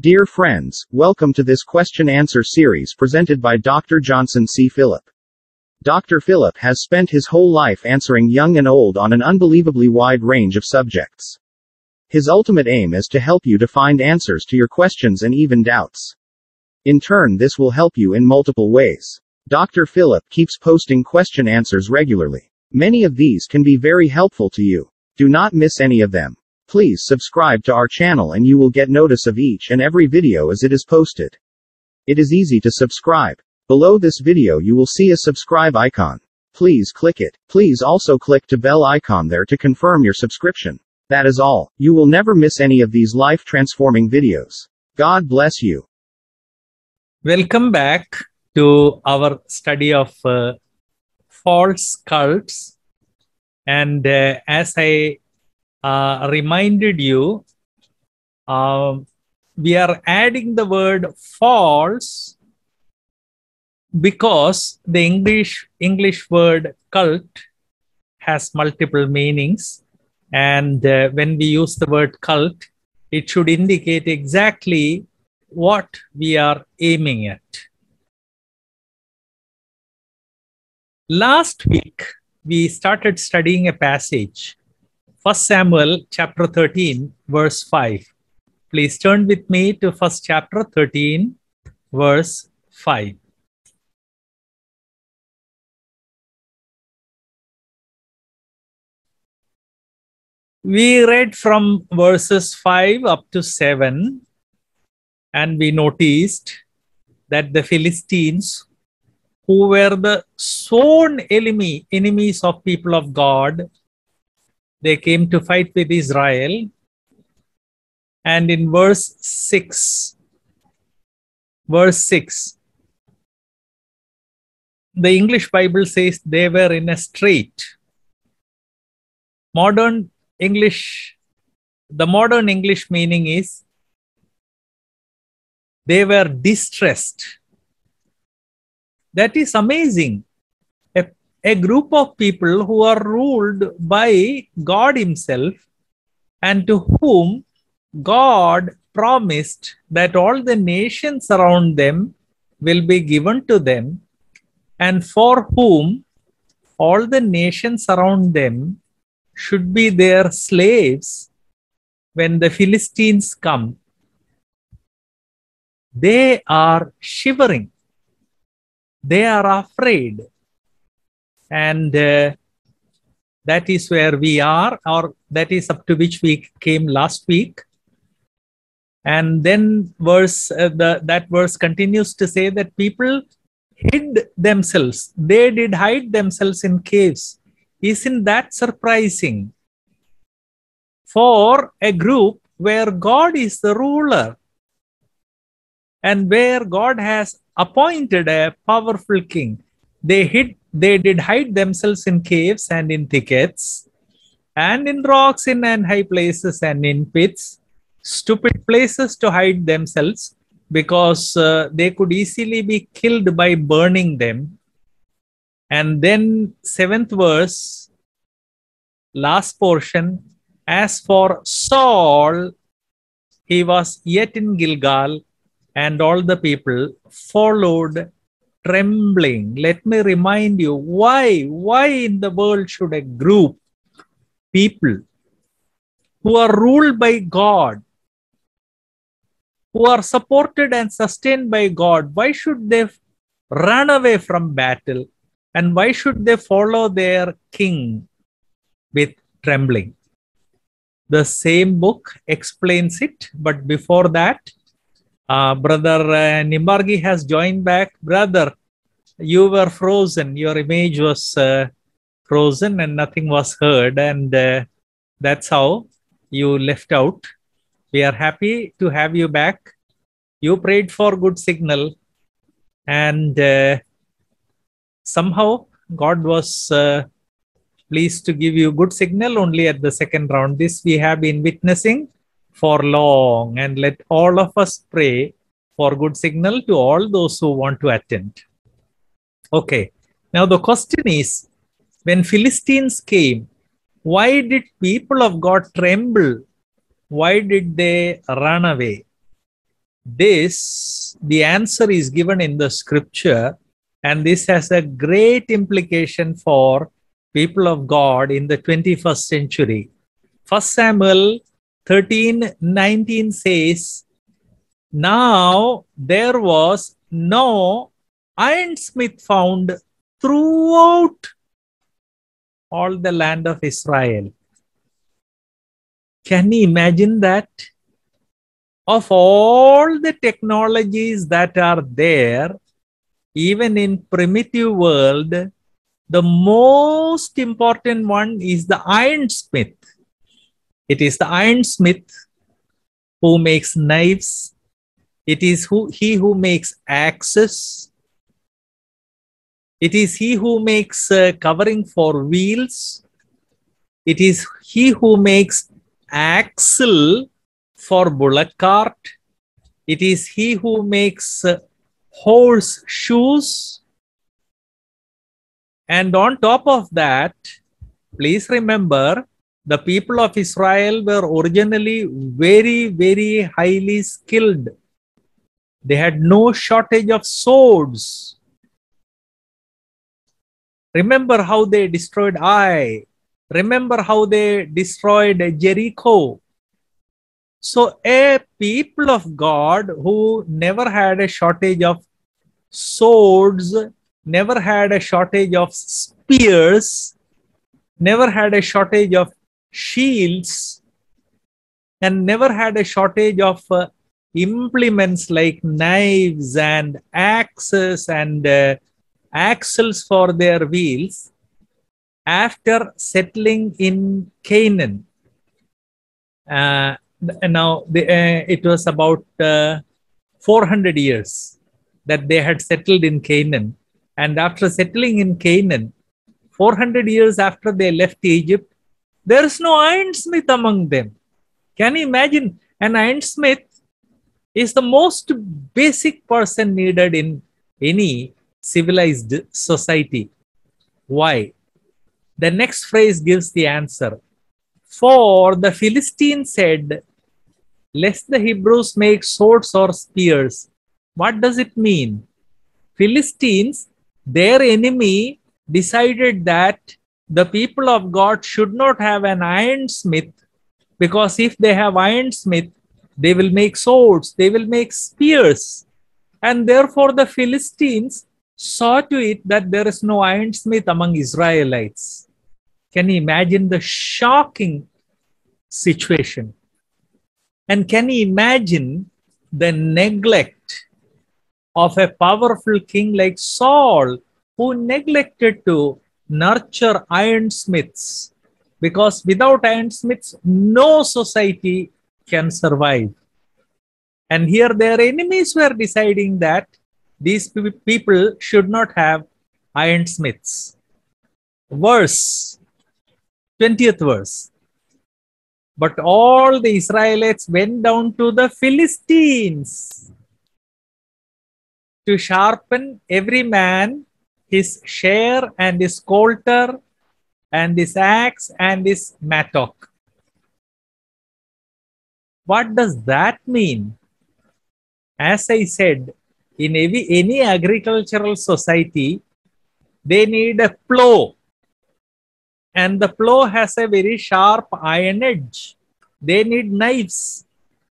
Dear friends, welcome to this question answer series presented by Dr. Johnson C. Phillip. Dr. Phillip has spent his whole life answering young and old on an unbelievably wide range of subjects. His ultimate aim is to help you to find answers to your questions and even doubts. In turn, this will help you in multiple ways. Dr. Phillip keeps posting question answers regularly. Many of these can be very helpful to you. Do not miss any of them. Please subscribe to our channel and you will get notice of each and every video as it is posted. It is easy to subscribe. Below this video you will see a subscribe icon. Please click it. Please also click to bell icon there to confirm your subscription. That is all. You will never miss any of these life transforming videos. God bless you. Welcome back to our study of uh, false cults. And uh, as I uh, reminded you, um, we are adding the word false because the English English word cult has multiple meanings, and uh, when we use the word cult, it should indicate exactly what we are aiming at. Last week, we started studying a passage, 1 Samuel chapter 13, verse 5. Please turn with me to 1 chapter 13, verse 5. We read from verses 5 up to 7, and we noticed that the Philistines who were the sworn enemy, enemies of people of God. They came to fight with Israel. And in verse 6, verse 6, the English Bible says they were in a strait. Modern English, the modern English meaning is they were distressed that is amazing. A, group of people who are ruled by God Himself and to whom God promised that all the nations around them will be given to them, and for whom all the nations around them should be their slaves when the Philistines come. They are shivering they are afraid. And uh, that is where we are, or that is up to which we came last week. And then verse uh, the that verse continues to say that people hid themselves. They did hide themselves in caves. Isn't that surprising? For a group where God is the ruler and where God has appointed a powerful king. They hid, they did hide themselves in caves and in thickets, and in rocks in and high places and in pits, stupid places to hide themselves, because uh, they could easily be killed by burning them. And then seventh verse, last portion. As for Saul, he was yet in Gilgal and all the people followed trembling. Let me remind you why, why in the world should a group, people who are ruled by God, who are supported and sustained by God, why should they run away from battle? And why should they follow their king with trembling? The same book explains it, but before that, uh, brother uh, Nimbargi has joined back. Brother, you were frozen. Your image was uh, frozen and nothing was heard. And uh, that's how you left out. We are happy to have you back. You prayed for good signal. And uh, somehow God was uh, pleased to give you good signal only at the second round. This we have been witnessing for long and let all of us pray for good signal to all those who want to attend. Okay, now the question is when Philistines came, why did people of God tremble? Why did they run away? This, the answer is given in the scripture, and this has a great implication for people of God in the 21st century. First Samuel 13 19 says, Now there was no ironsmith found throughout all the land of Israel. Can you imagine that? Of all the technologies that are there, even in primitive world, the most important one is the ironsmith. It is the ironsmith who makes knives. It is who, he who makes axes. It is he who makes uh, covering for wheels. It is he who makes axle for bullock cart. It is he who makes uh, horse shoes. And on top of that, please remember the people of Israel were originally very, very highly skilled. They had no shortage of swords. Remember how they destroyed Ai. Remember how they destroyed Jericho. So, a people of God who never had a shortage of swords, never had a shortage of spears, never had a shortage of shields, and never had a shortage of uh, implements like knives and axes and uh, axles for their wheels after settling in Canaan. Uh, now, the, uh, it was about uh, 400 years that they had settled in Canaan. And after settling in Canaan, 400 years after they left Egypt, there is no ironsmith among them. Can you imagine? An ironsmith is the most basic person needed in any civilized society. Why? The next phrase gives the answer. For the Philistines said, Lest the Hebrews make swords or spears. What does it mean? Philistines, their enemy, decided that the people of God should not have an ironsmith because if they have ironsmith, they will make swords, they will make spears. And therefore, the Philistines saw to it that there is no ironsmith among Israelites. Can you imagine the shocking situation? And can you imagine the neglect of a powerful king like Saul who neglected to nurture ironsmiths? Because without ironsmiths, no society can survive. And here their enemies were deciding that these people should not have ironsmiths. Verse, 20th verse. But all the Israelites went down to the Philistines to sharpen every man his share and his coulter and his axe and his mattock. What does that mean? As I said, in any, any agricultural society, they need a plow and the plow has a very sharp iron edge. They need knives.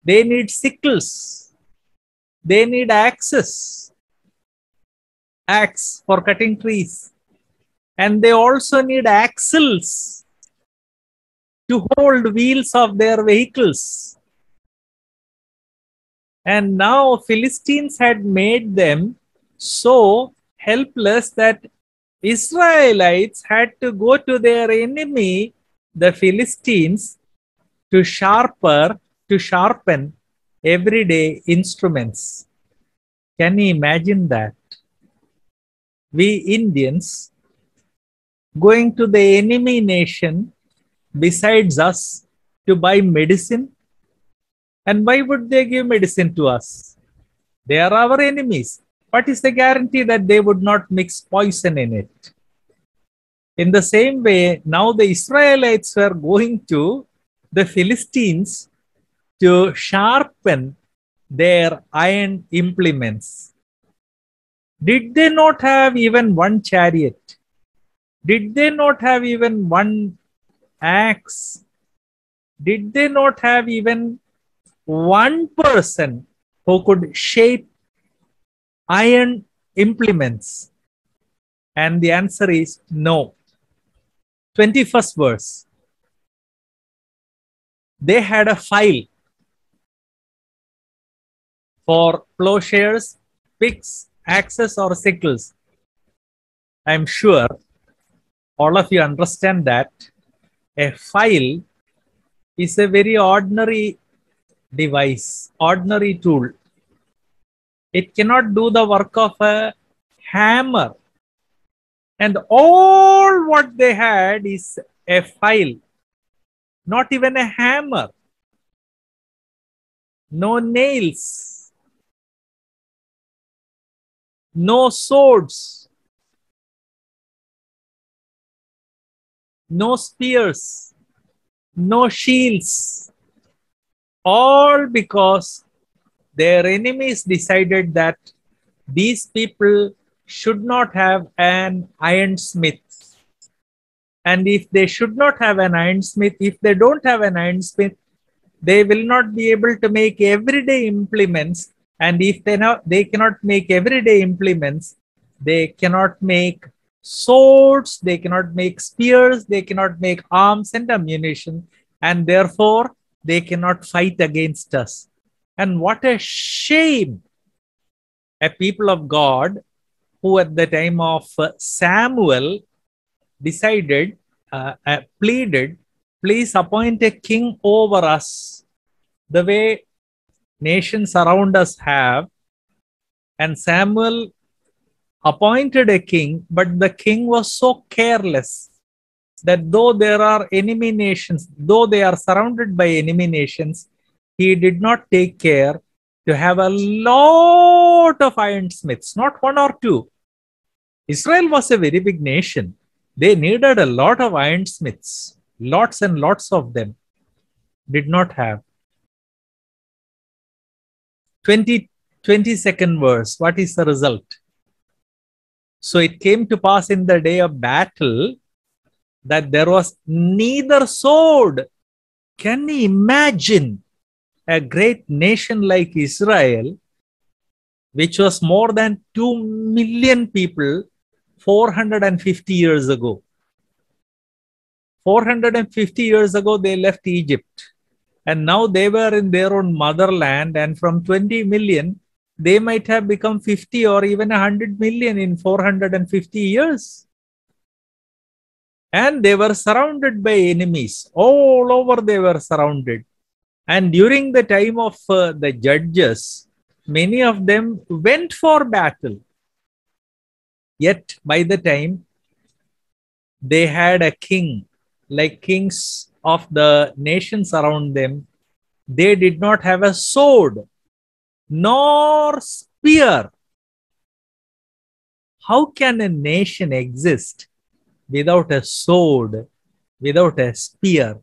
They need sickles. They need axes. Axe for cutting trees. And they also need axles to hold wheels of their vehicles. And now Philistines had made them so helpless that Israelites had to go to their enemy, the Philistines, to sharper, to sharpen everyday instruments. Can you imagine that? We Indians going to the enemy nation besides us to buy medicine. And why would they give medicine to us? They are our enemies what is the guarantee that they would not mix poison in it? In the same way, now the Israelites were going to the Philistines to sharpen their iron implements. Did they not have even one chariot? Did they not have even one axe? Did they not have even one person who could shape iron implements? And the answer is no. 21st verse. They had a file for plowshares, picks, axes, or sickles. I'm sure all of you understand that a file is a very ordinary device, ordinary tool. It cannot do the work of a hammer. And all what they had is a file, not even a hammer, no nails, no swords, no spears, no shields, all because their enemies decided that these people should not have an ironsmith. And if they should not have an ironsmith, if they don't have an ironsmith, they will not be able to make everyday implements. And if they, not, they cannot make everyday implements, they cannot make swords, they cannot make spears, they cannot make arms and ammunition, and therefore they cannot fight against us. And what a shame! A people of God who, at the time of Samuel, decided, uh, uh, pleaded, please appoint a king over us, the way nations around us have. And Samuel appointed a king, but the king was so careless that though there are enemy nations, though they are surrounded by enemy nations, he did not take care to have a lot of ironsmiths, not one or two. Israel was a very big nation. They needed a lot of ironsmiths, lots and lots of them. Did not have. 20, 22nd verse, what is the result? So it came to pass in the day of battle that there was neither sword. Can you imagine a great nation like Israel, which was more than 2 million people 450 years ago? 450 years ago, they left Egypt. And now they were in their own motherland. And from 20 million, they might have become 50 or even 100 million in 450 years. And they were surrounded by enemies. All over they were surrounded. And during the time of uh, the judges, many of them went for battle. Yet by the time they had a king, like kings of the nations around them, they did not have a sword nor spear. How can a nation exist without a sword, without a spear?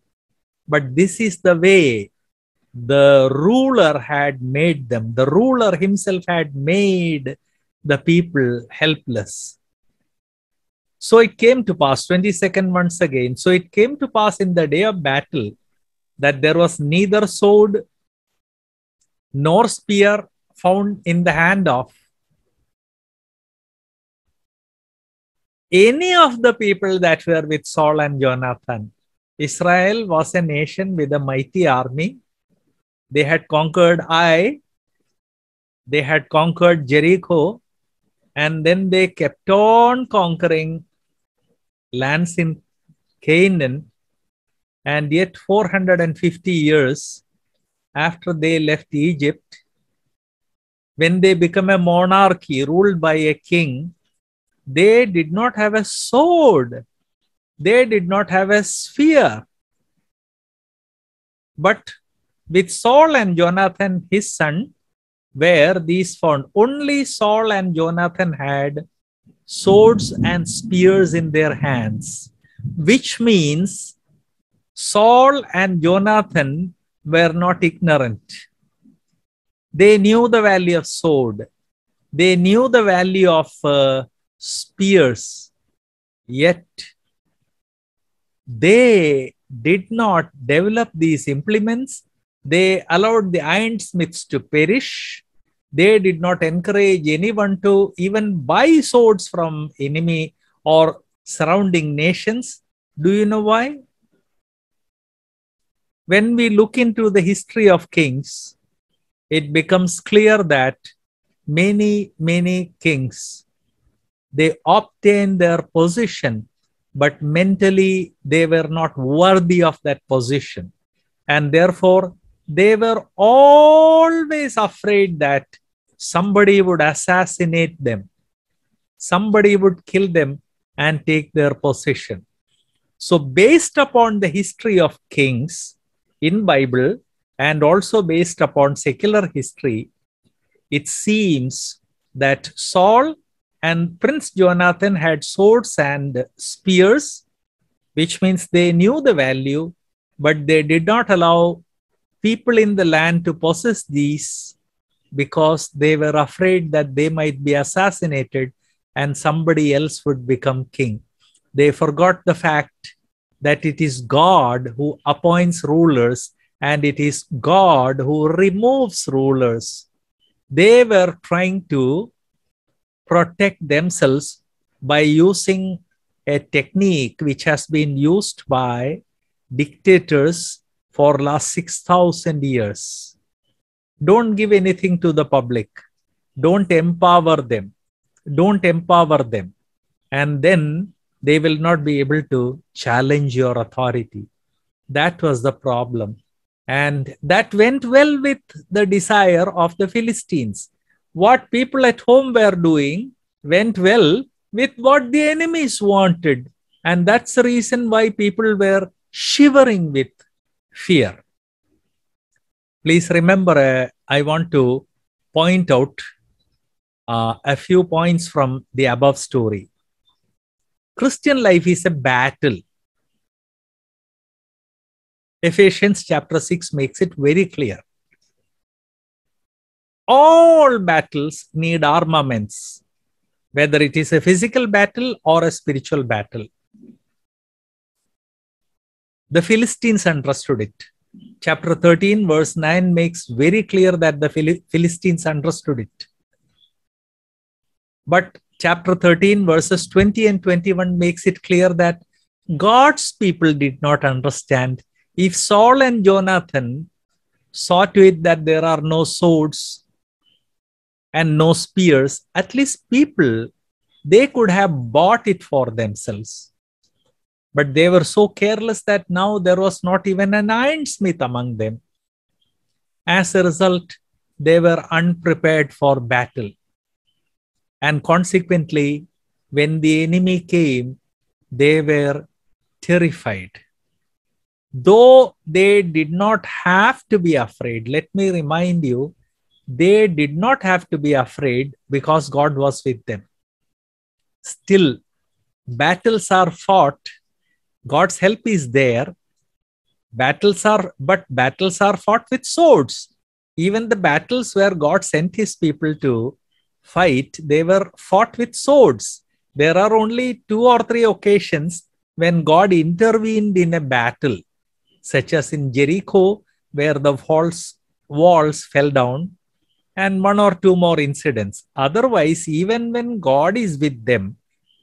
But this is the way the ruler had made them. The ruler himself had made the people helpless. So it came to pass, 22nd once again. So it came to pass in the day of battle that there was neither sword nor spear found in the hand of any of the people that were with Saul and Jonathan. Israel was a nation with a mighty army. They had conquered Ai, they had conquered Jericho, and then they kept on conquering lands in Canaan. And yet, 450 years after they left Egypt, when they become a monarchy ruled by a king, they did not have a sword, they did not have a spear. But with Saul and Jonathan, his son, where these found. Only Saul and Jonathan had swords and spears in their hands, which means Saul and Jonathan were not ignorant. They knew the value of sword. They knew the value of uh, spears. Yet they did not develop these implements. They allowed the ironsmiths to perish. They did not encourage anyone to even buy swords from enemy or surrounding nations. Do you know why? When we look into the history of kings, it becomes clear that many, many kings, they obtained their position but mentally they were not worthy of that position. And therefore, they were always afraid that somebody would assassinate them, somebody would kill them and take their position. So, based upon the history of kings in Bible and also based upon secular history, it seems that Saul and Prince Jonathan had swords and spears, which means they knew the value, but they did not allow people in the land to possess these because they were afraid that they might be assassinated and somebody else would become king. They forgot the fact that it is God who appoints rulers and it is God who removes rulers. They were trying to protect themselves by using a technique which has been used by dictators for last 6000 years. Don't give anything to the public. Don't empower them. Don't empower them. And then they will not be able to challenge your authority. That was the problem. And that went well with the desire of the philistines what people at home were doing went well with what the enemies wanted. And that's the reason why people were shivering with fear. Please remember, uh, I want to point out uh, a few points from the above story. Christian life is a battle. Ephesians chapter 6 makes it very clear all battles need armaments, whether it is a physical battle or a spiritual battle. The Philistines understood it. Chapter 13, verse 9 makes very clear that the Philistines understood it. But chapter 13, verses 20 and 21 makes it clear that God's people did not understand. If Saul and Jonathan saw to it that there are no swords and no spears, at least people, they could have bought it for themselves. But they were so careless that now there was not even an ironsmith among them. As a result, they were unprepared for battle. And consequently, when the enemy came, they were terrified. Though they did not have to be afraid, let me remind you they did not have to be afraid because God was with them. Still, battles are fought, God's help is there. Battles are, but battles are fought with swords. Even the battles where God sent his people to fight, they were fought with swords. There are only two or three occasions when God intervened in a battle, such as in Jericho, where the walls, walls fell down, and one or two more incidents. Otherwise, even when God is with them,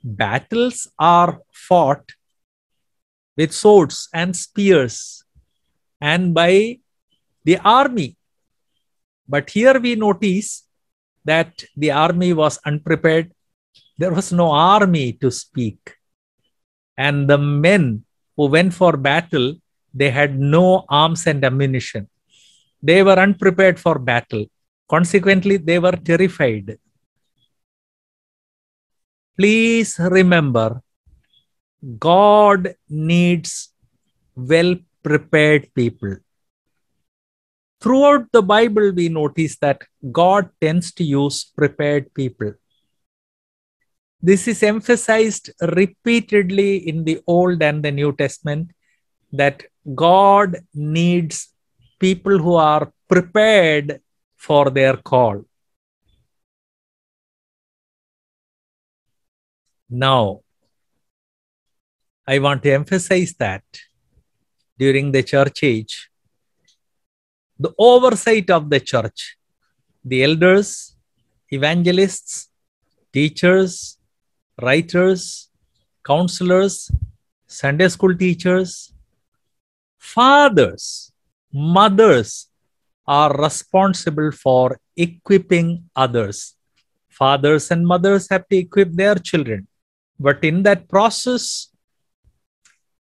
battles are fought with swords and spears and by the army. But here we notice that the army was unprepared. There was no army to speak. And the men who went for battle, they had no arms and ammunition. They were unprepared for battle. Consequently, they were terrified. Please remember, God needs well prepared people. Throughout the Bible, we notice that God tends to use prepared people. This is emphasized repeatedly in the Old and the New Testament that God needs people who are prepared for their call. Now, I want to emphasize that during the church age, the oversight of the church, the elders, evangelists, teachers, writers, counselors, Sunday school teachers, fathers, mothers are responsible for equipping others. Fathers and mothers have to equip their children. But in that process,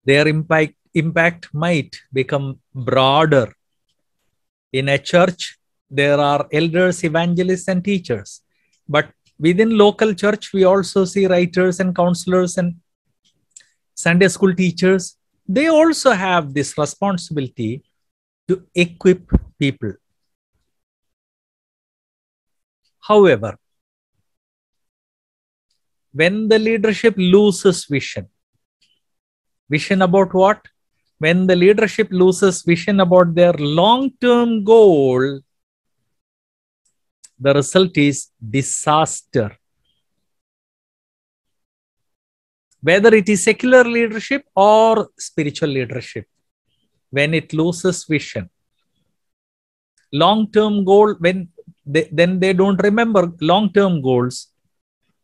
their impact, impact might become broader. In a church, there are elders, evangelists, and teachers. But within local church, we also see writers and counselors and Sunday school teachers. They also have this responsibility to equip people. However, when the leadership loses vision, vision about what? When the leadership loses vision about their long term goal, the result is disaster. Whether it is secular leadership or spiritual leadership, when it loses vision, long term goal, when they, then they don't remember long term goals,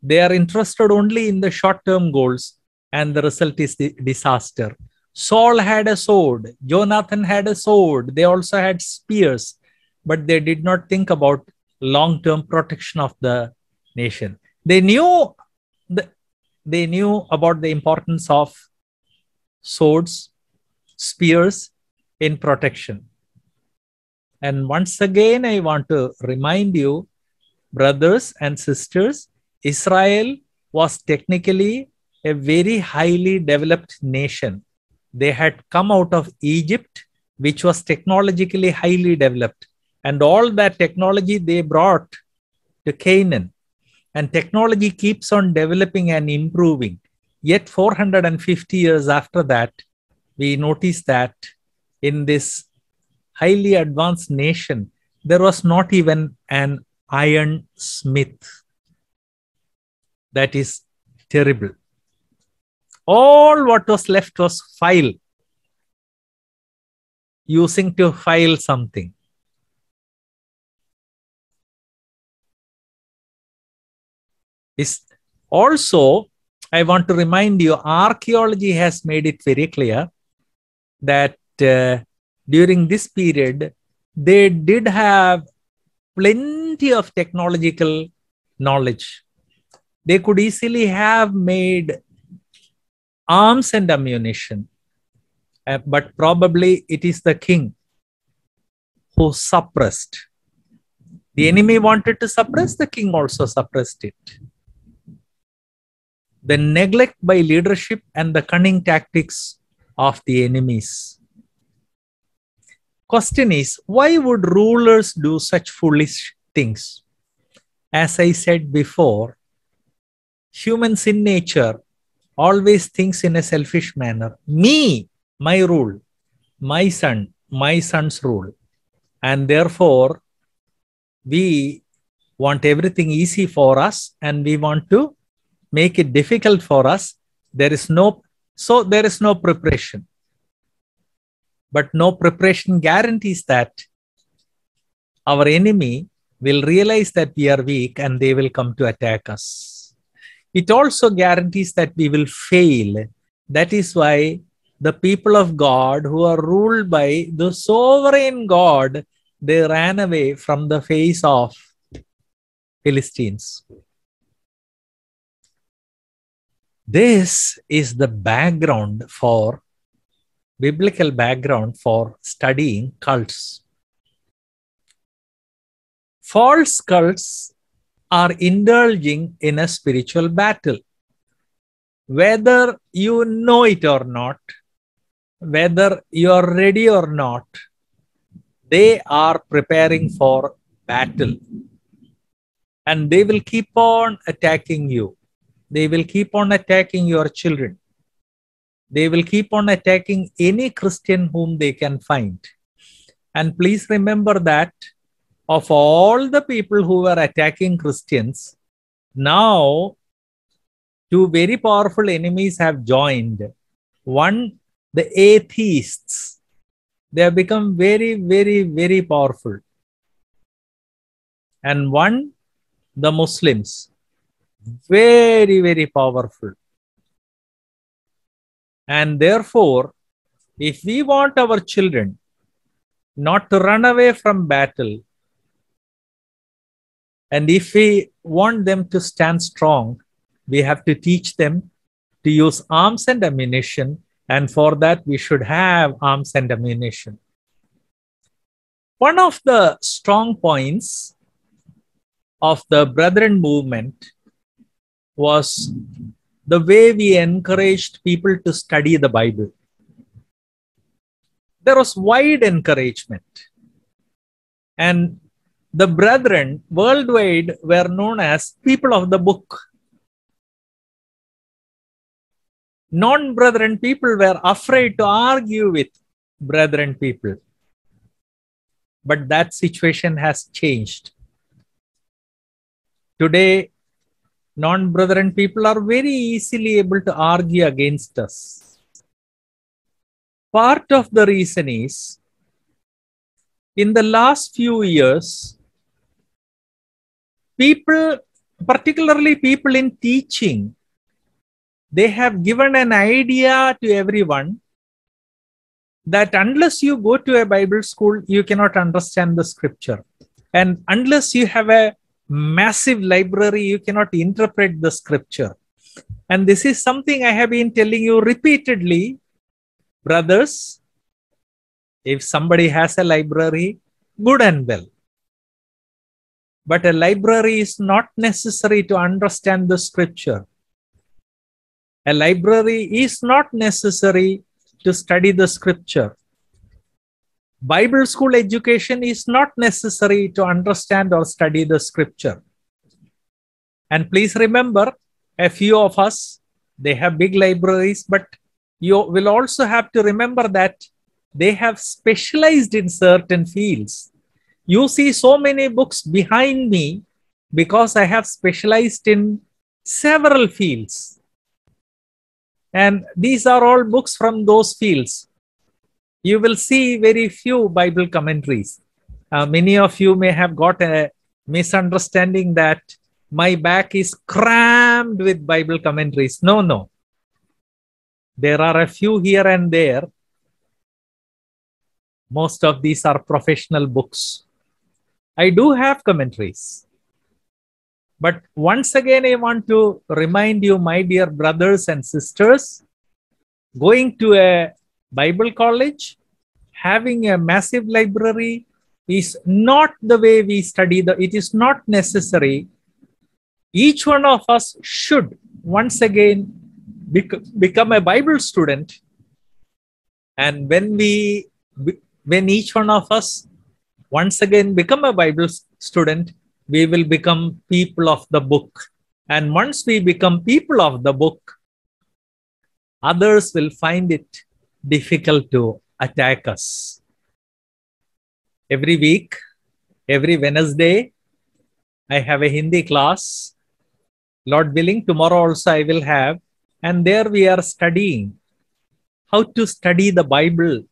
they are interested only in the short term goals, and the result is the disaster. Saul had a sword, Jonathan had a sword, they also had spears, but they did not think about long term protection of the nation. They knew the, they knew about the importance of swords, spears in protection. And once again, I want to remind you, brothers and sisters, Israel was technically a very highly developed nation. They had come out of Egypt, which was technologically highly developed. And all that technology they brought to Canaan. And technology keeps on developing and improving. Yet, 450 years after that, we notice that in this highly advanced nation, there was not even an iron smith. That is terrible. All what was left was file, using to file something. Is also, I want to remind you, archaeology has made it very clear that during this period, they did have plenty of technological knowledge. They could easily have made arms and ammunition, uh, but probably it is the king who suppressed. The enemy wanted to suppress, the king also suppressed it. The neglect by leadership and the cunning tactics of the enemies question is why would rulers do such foolish things? As i said before humans in nature always thinks in a selfish manner. Me my rule my son my son's rule. And therefore we want everything easy for us and we want to make it difficult for us. There is no so there is no preparation but no preparation guarantees that our enemy will realize that we are weak and they will come to attack us. It also guarantees that we will fail. That is why the people of God who are ruled by the sovereign God, they ran away from the face of Philistines. This is the background for biblical background for studying cults. False cults are indulging in a spiritual battle. Whether you know it or not, whether you are ready or not, they are preparing for battle. And they will keep on attacking you. They will keep on attacking your children they will keep on attacking any Christian whom they can find. And please remember that of all the people who were attacking Christians, now two very powerful enemies have joined. One, the atheists. They have become very, very, very powerful. And one, the Muslims. Very, very powerful. And therefore, if we want our children not to run away from battle, and if we want them to stand strong, we have to teach them to use arms and ammunition. And for that, we should have arms and ammunition. One of the strong points of the Brethren movement was the way we encouraged people to study the Bible. There was wide encouragement. And the brethren worldwide were known as people of the book. Non brethren people were afraid to argue with brethren people. But that situation has changed. Today, non brethren people are very easily able to argue against us. Part of the reason is in the last few years, people, particularly people in teaching, they have given an idea to everyone that unless you go to a Bible school, you cannot understand the scripture. And unless you have a massive library, you cannot interpret the scripture. And this is something I have been telling you repeatedly, brothers. If somebody has a library, good and well. But a library is not necessary to understand the scripture. A library is not necessary to study the scripture. Bible school education is not necessary to understand or study the scripture. And please remember, a few of us, they have big libraries, but you will also have to remember that they have specialized in certain fields you see so many books behind me because I have specialized in several fields. And these are all books from those fields. You will see very few Bible commentaries. Uh, many of you may have got a misunderstanding that my back is crammed with Bible commentaries. No, no. There are a few here and there. Most of these are professional books. I do have commentaries. But once again, I want to remind you, my dear brothers and sisters, going to a Bible college, having a massive library is not the way we study the it is not necessary each one of us should once again bec- become a bible student and when we when each one of us once again become a Bible student, we will become people of the book. And once we become people of the book, others will find it difficult to attack us. Every week, every Wednesday, I have a Hindi class. Lord willing, tomorrow also I will have. And there we are studying how to study the Bible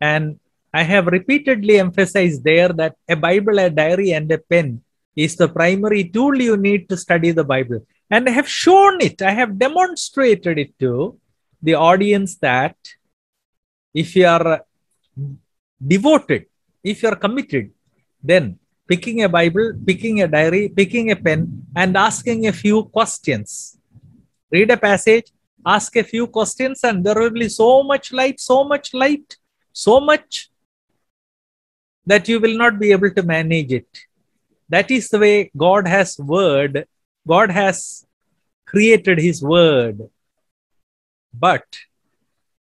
and I have repeatedly emphasized there that a Bible, a diary, and a pen is the primary tool you need to study the Bible. And I have shown it, I have demonstrated it to the audience that if you are devoted, if you are committed, then picking a Bible, picking a diary, picking a pen, and asking a few questions. Read a passage, ask a few questions, and there will be so much light, so much light, so much that you will not be able to manage it. That is the way God has word. God has created his word. But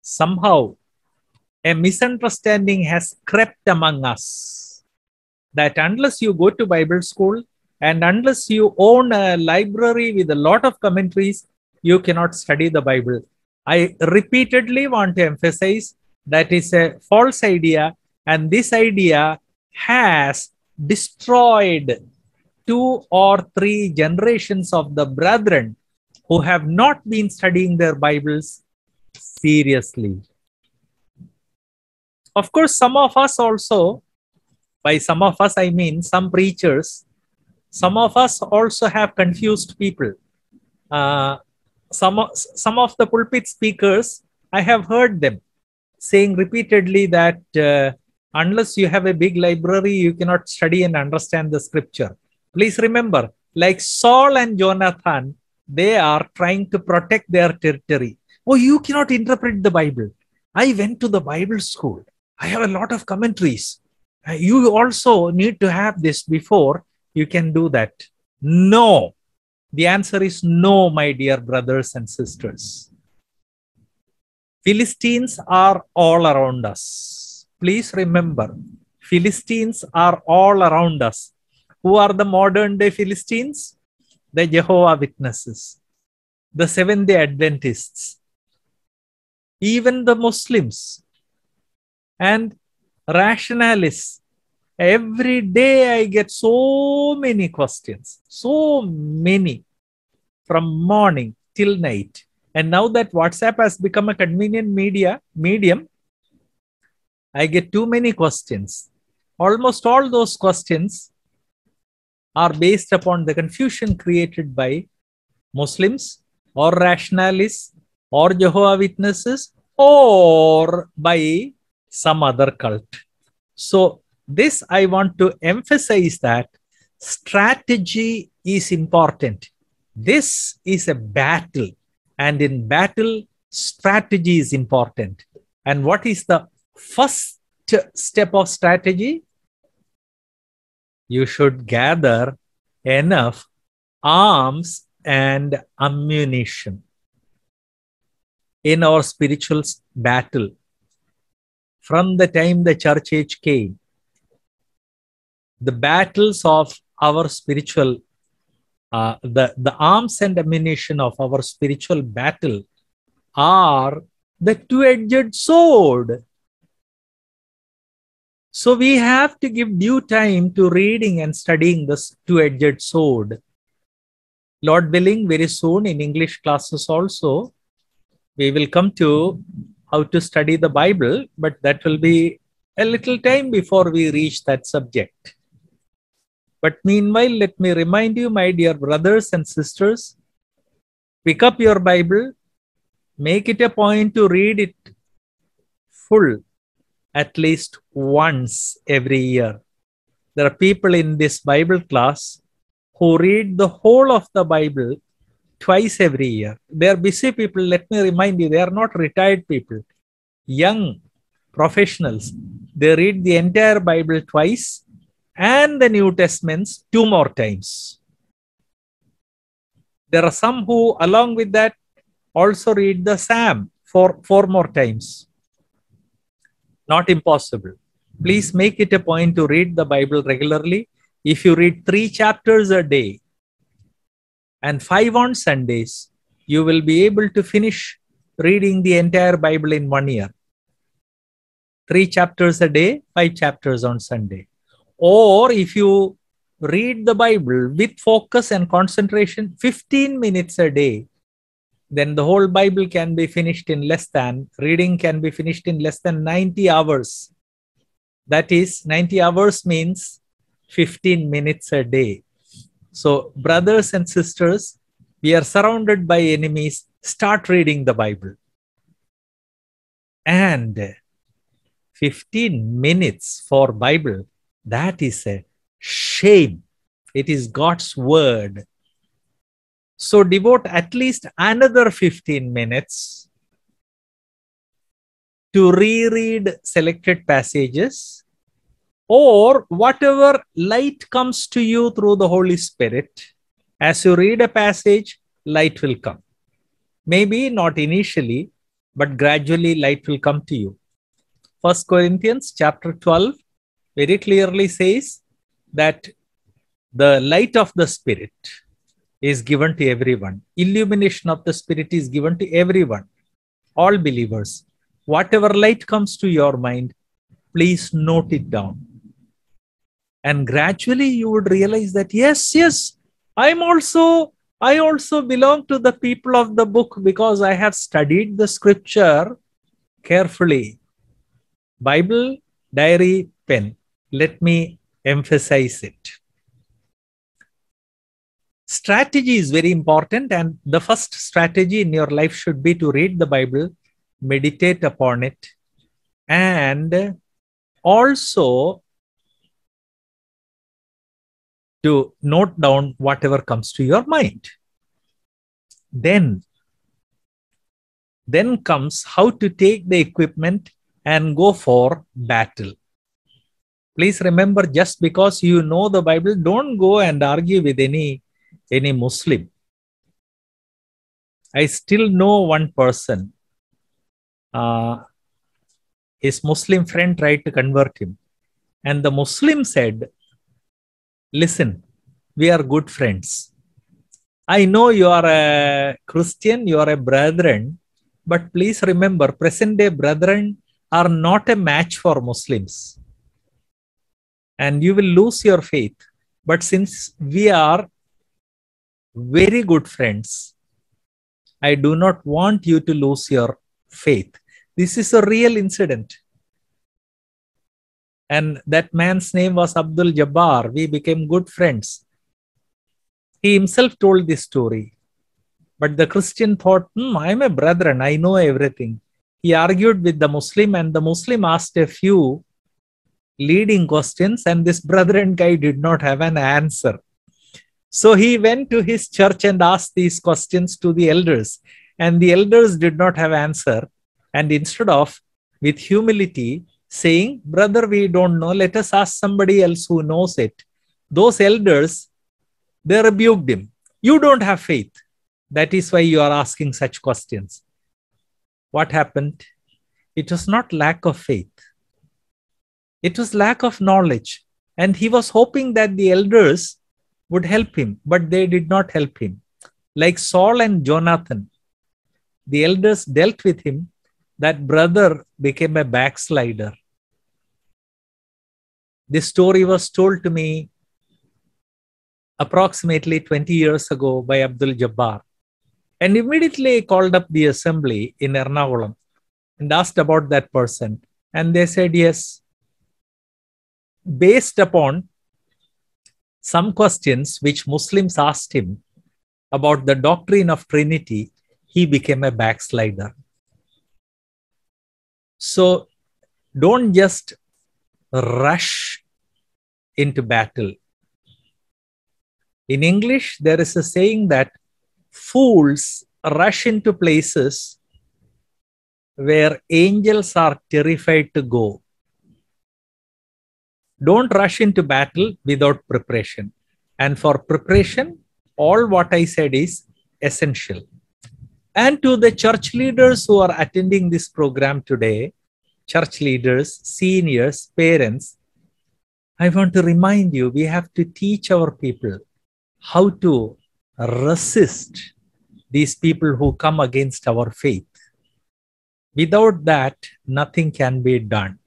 somehow a misunderstanding has crept among us that unless you go to Bible school and unless you own a library with a lot of commentaries, you cannot study the Bible. I repeatedly want to emphasize that is a false idea and this idea has destroyed two or three generations of the brethren who have not been studying their Bibles seriously. Of course, some of us also, by some of us, I mean some preachers, some of us also have confused people. Uh, some, of- some of the pulpit speakers, I have heard them saying repeatedly that uh, unless you have a big library, you cannot study and understand the scripture. Please remember, like Saul and Jonathan, they are trying to protect their territory. Oh, you cannot interpret the Bible. I went to the Bible school. I have a lot of commentaries. Uh, You also need to have this before you can do that. No. The answer is no, my dear brothers and sisters. Philistines are all around us. Please remember, Philistines are all around us. Who are the modern day Philistines? The Jehovah Witnesses, the Seventh day Adventists, even the Muslims and rationalists. Every day I get so many questions, so many from morning till night. And now that WhatsApp has become a convenient media medium, I get too many questions. Almost all those questions are based upon the confusion created by Muslims or rationalists or Jehovah Witnesses or by some other cult. So, this I want to emphasize that strategy is important. This is a battle, and in battle, strategy is important. And what is the first step of strategy? You should gather enough arms and ammunition in our spiritual battle. From the time the church age came the battles of our spiritual uh, the the arms and ammunition of our spiritual battle are the two-edged sword so we have to give due time to reading and studying this two-edged sword. Lord willing very soon in english classes also we will come to how to study the bible but that will be a little time before we reach that subject. But meanwhile, let me remind you, my dear brothers and sisters, pick up your Bible, make it a point to read it full at least once every year. There are people in this Bible class who read the whole of the Bible twice every year. They are busy people. Let me remind you, they are not retired people, young professionals. They read the entire Bible twice and the New Testaments two more times. There are some who, along with that, also read the Psalm four, four more times. Not impossible. Please make it a point to read the Bible regularly. If you read three chapters a day and five on Sundays, you will be able to finish reading the entire Bible in one year. Three chapters a day, five chapters on Sunday or if you read the bible with focus and concentration 15 minutes a day then the whole bible can be finished in less than reading can be finished in less than 90 hours that is 90 hours means 15 minutes a day so brothers and sisters we are surrounded by enemies start reading the bible and 15 minutes for bible that is a shame. It is God's word. So devote at least another 15 minutes to reread selected passages or whatever light comes to you through the Holy Spirit. As you read a passage, light will come. Maybe not initially, but gradually light will come to you. First Corinthians chapter 12 very clearly says that the light of the spirit is given to everyone. Illumination of the spirit is given to everyone. All believers whatever light comes to your mind please note it down. And gradually you would realize that yes yes i'm also i also belong to the people of the book because i have studied the scripture carefully. Bible diary pen. Let me emphasize it strategy is very important and the first strategy in your life should be to read the bible meditate upon it and also to note down whatever comes to your mind. Then, then comes how to take the equipment and go for battle. Please remember, just because you know the Bible, don't go and argue with any, any Muslim. I still know one person. Uh, his Muslim friend tried to convert him. And the Muslim said, listen, we are good friends. I know you are a Christian, you are a brethren, but please remember, present day brethren are not a match for Muslims. And you will lose your faith. But since we are very good friends, I do not want you to lose your faith. This is a real incident and that man's name was Abdul Jabbar. We became good friends. He himself told this story. But the Christian thought, hmm, I'm a brethren, I know everything. He argued with the Muslim, and the Muslim asked a few leading questions, and this brethren guy did not have an answer. So he went to his church and asked these questions to the elders, and the elders did not have answer. And instead of, with humility, saying, Brother, we don't know. Let us ask somebody else who knows it. Those elders, they rebuked him. You don't have faith. That is why you are asking such questions. What happened? It was not lack of faith, it was lack of knowledge. And he was hoping that the elders would help him, but they did not help him. Like Saul and Jonathan, the elders dealt with him. That brother became a backslider. This story was told to me approximately 20 years ago by Abdul Jabbar. And immediately called up the assembly in Ernakulam and asked about that person. And they said, yes, based upon some questions which Muslims asked him about the doctrine of Trinity, he became a backslider. So don't just rush into battle. In English, there is a saying that fools rush into places where angels are terrified to go. Don't rush into battle without preparation. And for preparation, all what I said is essential. And to the church leaders who are attending this program today, church leaders, seniors, parents, I want to remind you we have to teach our people how to resist these people who come against our faith. Without that, nothing can be done.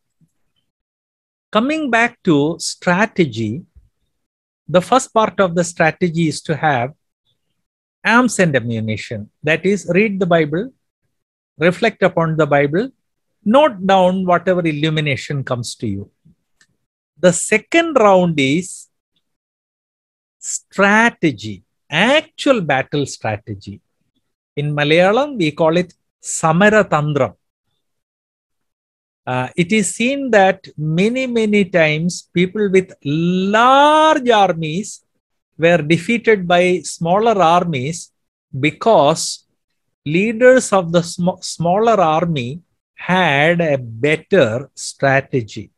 Coming back to strategy, the first part of the strategy is to have arms and ammunition. That is, read the Bible, reflect upon the Bible, note down whatever illumination comes to you. The second round is strategy, actual battle strategy. In Malayalam, we call it Samaratandram. Uh, it is seen that many, many times people with large armies were defeated by smaller armies because leaders of the sm- smaller army had a better strategy.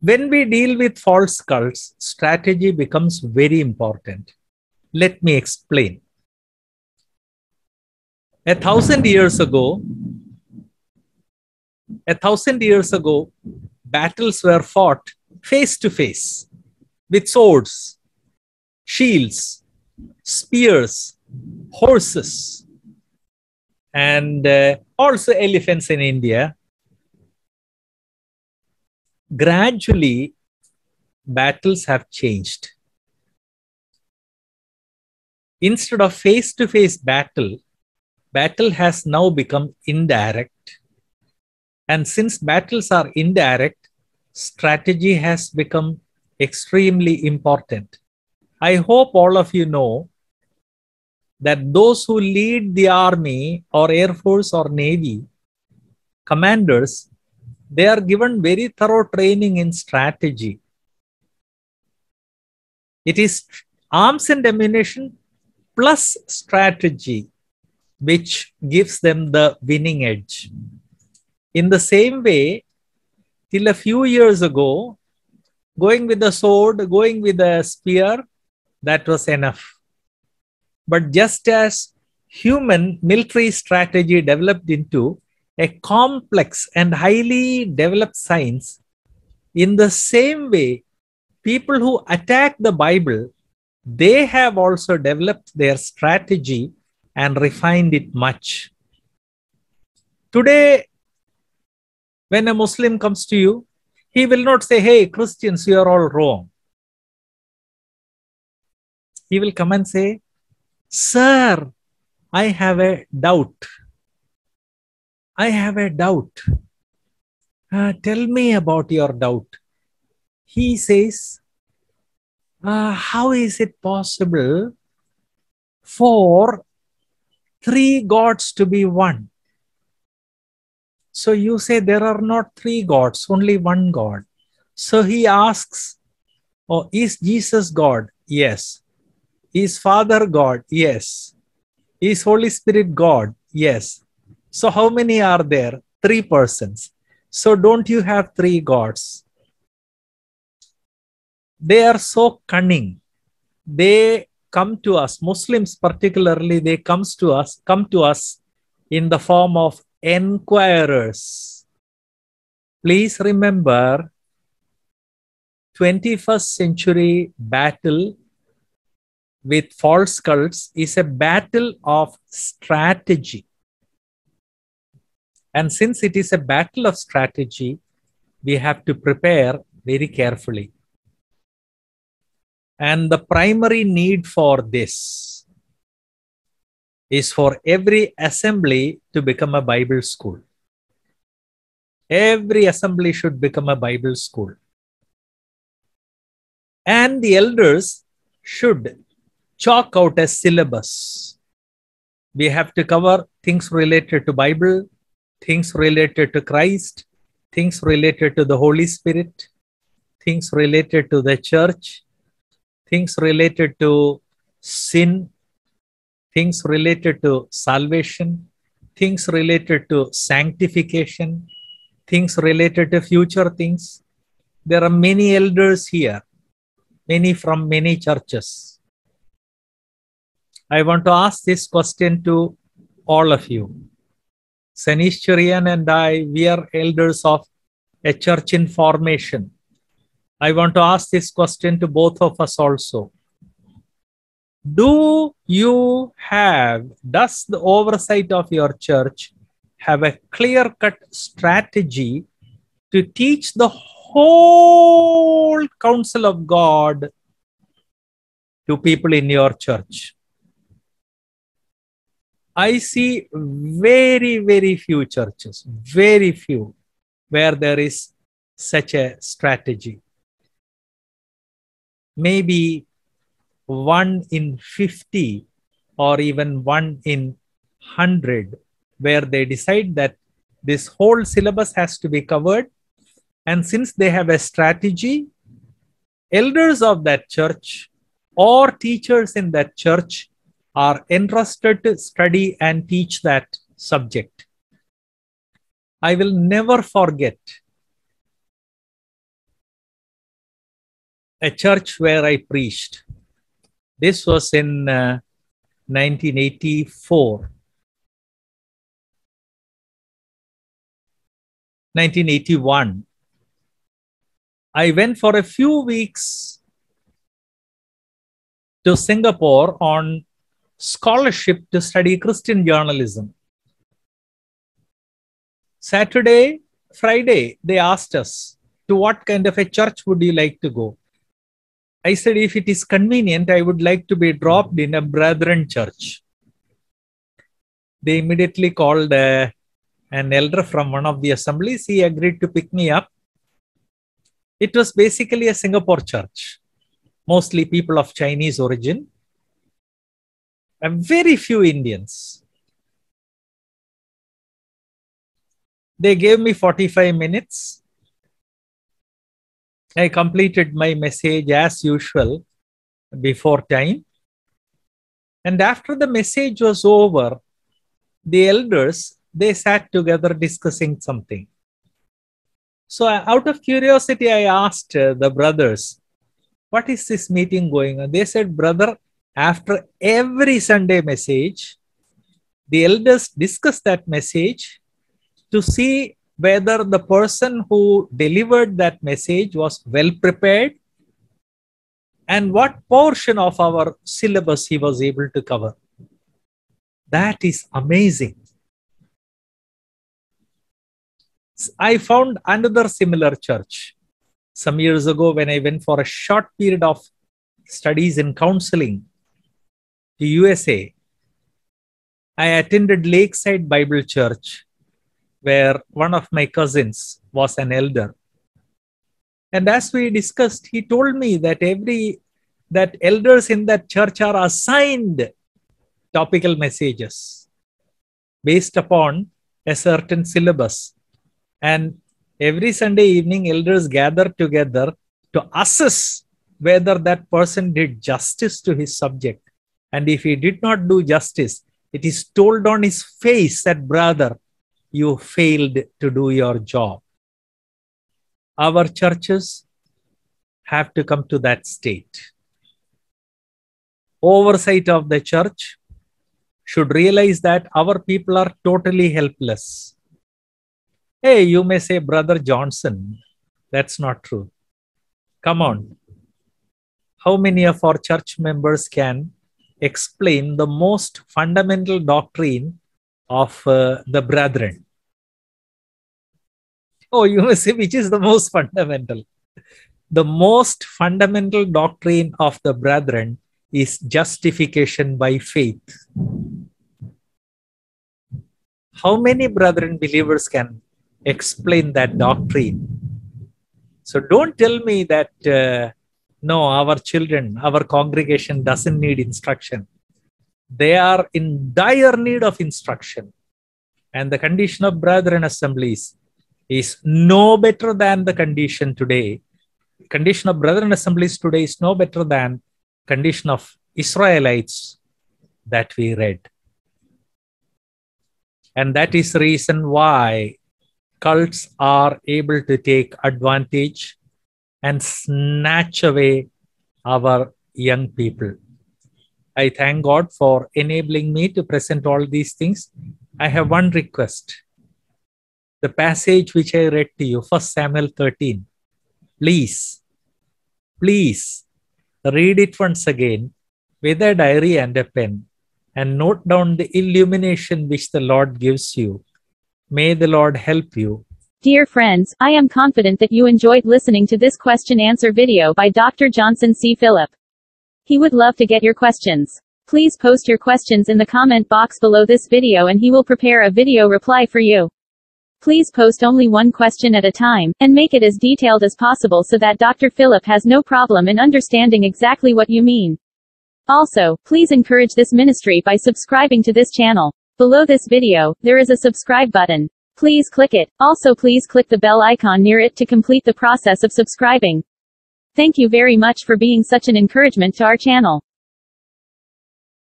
When we deal with false cults, strategy becomes very important. Let me explain. A thousand years ago, a thousand years ago, battles were fought face to face with swords, shields, spears, horses, and uh, also elephants in India gradually battles have changed. Instead of face to face battle, battle has now become indirect. And since battles are indirect, strategy has become extremely important. I hope all of you know that those who lead the army or air force or navy commanders they are given very thorough training in strategy it is arms and ammunition plus strategy which gives them the winning edge in the same way till a few years ago going with the sword going with the spear that was enough but just as human military strategy developed into a complex and highly developed science, in the same way, people who attack the Bible, they have also developed their strategy and refined it much. Today, when a Muslim comes to you, he will not say, Hey, Christians, you are all wrong. He will come and say, Sir, I have a doubt. I have a doubt. Uh, tell me about your doubt. He says, uh, How is it possible for three gods to be one? So you say there are not three gods, only one God. So he asks, Oh, is Jesus God? Yes. Is Father God? Yes. Is Holy Spirit God? Yes. So how many are there? Three persons. So don't you have three gods? They are so cunning. They come to us, Muslims particularly, they comes to us, come to us in the form of enquirers. Please remember 21st century battle with false cults is a battle of strategy. And since it is a battle of strategy, we have to prepare very carefully. And the primary need for this is for every assembly to become a Bible school. Every assembly should become a Bible school. And the elders should chalk out a syllabus. We have to cover things related to Bible, things related to Christ, things related to the Holy Spirit, things related to the church, things related to sin, things related to salvation, things related to sanctification, things related to future things. There are many elders here, many from many churches. I want to ask this question to all of you. Sanish Cherian and I, we are elders of a church in formation. I want to ask this question to both of us also. Do you have, does the oversight of your church have a clear cut strategy to teach the whole counsel of God to people in your church? I see very, very few churches, very few, where there is such a strategy. Maybe one in 50 or even one in 100, where they decide that this whole syllabus has to be covered. And since they have a strategy, elders of that church or teachers in that church are entrusted to study and teach that subject. I will never forget a church where I preached. This was in uh, 1984. 1981. I went for a few weeks to Singapore on scholarship to study Christian journalism. Saturday, Friday, they asked us to what kind of a church would you like to go? I said, if it is convenient, I would like to be dropped in a brethren church. They immediately called uh, an elder from one of the assemblies. He agreed to pick me up. It was basically a Singapore church, mostly people of Chinese origin, and very few Indians. They gave me 45 minutes. I completed my message as usual before time. And after the message was over, the elders they sat together discussing something. So, out of curiosity, I asked uh, the brothers, What is this meeting going on? They said, Brother, after every Sunday message, the elders discuss that message to see whether the person who delivered that message was well prepared and what portion of our syllabus he was able to cover. That is amazing. I found another similar church some years ago when I went for a short period of studies in counseling to USA. I attended Lakeside Bible Church where one of my cousins was an elder. And as we discussed, he told me that every that elders in that church are assigned topical messages based upon a certain syllabus and every Sunday evening, elders gather together to assess whether that person did justice to his subject. And if he did not do justice, it is told on his face that, brother, you failed to do your job. Our churches have to come to that state. Oversight of the church should realize that our people are totally helpless. Hey, you may say, Brother Johnson. That's not true. Come on. How many of our church members can explain the most fundamental doctrine of uh, the brethren? Oh, you may say, which is the most fundamental? The most fundamental doctrine of the brethren is justification by faith. How many brethren believers can explain that doctrine. So don't tell me that uh, no, our children, our congregation doesn't need instruction. They are in dire need of instruction. And the condition of brethren assemblies is no better than the condition today. Condition of brethren assemblies today is no better than condition of Israelites that we read. And that is reason why cults are able to take advantage and snatch away our young people. I thank God for enabling me to present all these things. I have one request. The passage which I read to you, 1 Samuel 13. Please, please read it once again with a diary and a pen and note down the illumination which the Lord gives you May the Lord help you. Dear friends, I am confident that you enjoyed listening to this question answer video by Dr. Johnson C. Philip. He would love to get your questions. Please post your questions in the comment box below this video and he will prepare a video reply for you. Please post only one question at a time, and make it as detailed as possible so that Dr. Philip has no problem in understanding exactly what you mean. Also, please encourage this ministry by subscribing to this channel. Below this video, there is a subscribe button. Please click it. Also please click the bell icon near it to complete the process of subscribing. Thank you very much for being such an encouragement to our channel.